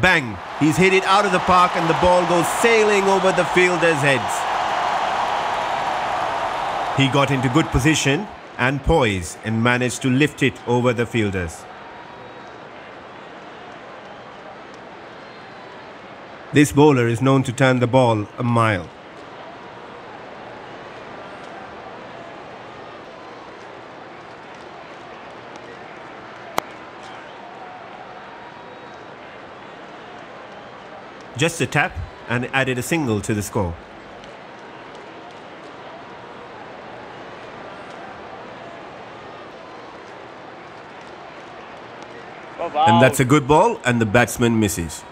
bang. He's hit it out of the park and the ball goes sailing over the fielders' heads. He got into good position and poise and managed to lift it over the fielders. This bowler is known to turn the ball a mile. Just a tap and added a single to the score. And that's a good ball and the batsman misses.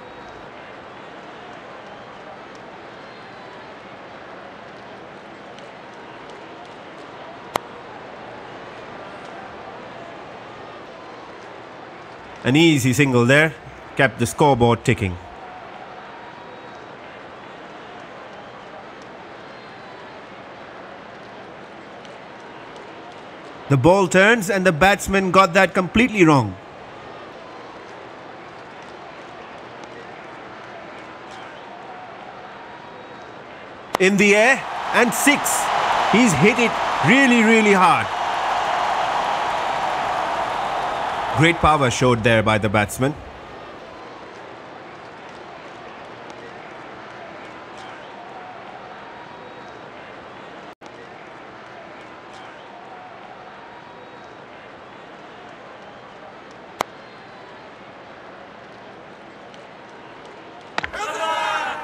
An easy single there kept the scoreboard ticking. The ball turns and the batsman got that completely wrong. In the air and six. He's hit it really, really hard. Great power showed there by the batsman.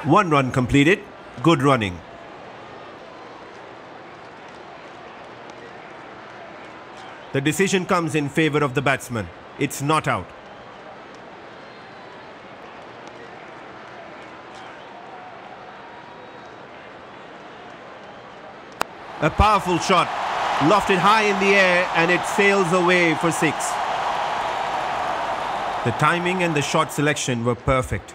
One run completed. Good running. The decision comes in favour of the batsman. It's not out. A powerful shot, lofted high in the air and it sails away for six. The timing and the shot selection were perfect.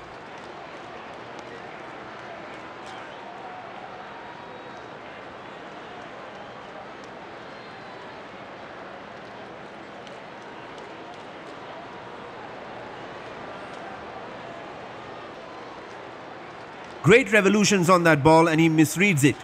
Great revolutions on that ball and he misreads it.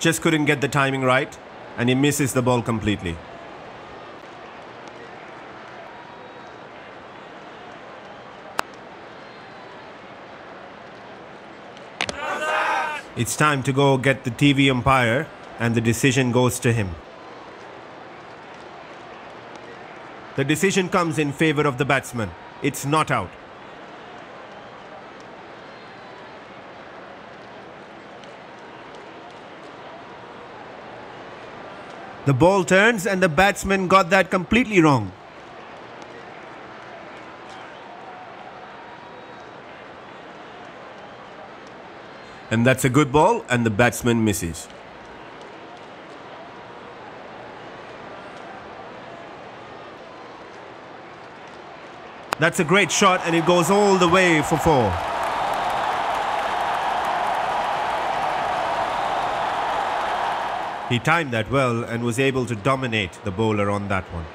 Just couldn't get the timing right and he misses the ball completely. It's time to go get the TV umpire and the decision goes to him. The decision comes in favour of the batsman. It's not out. The ball turns and the batsman got that completely wrong. And that's a good ball and the batsman misses. That's a great shot and it goes all the way for four. He timed that well and was able to dominate the bowler on that one.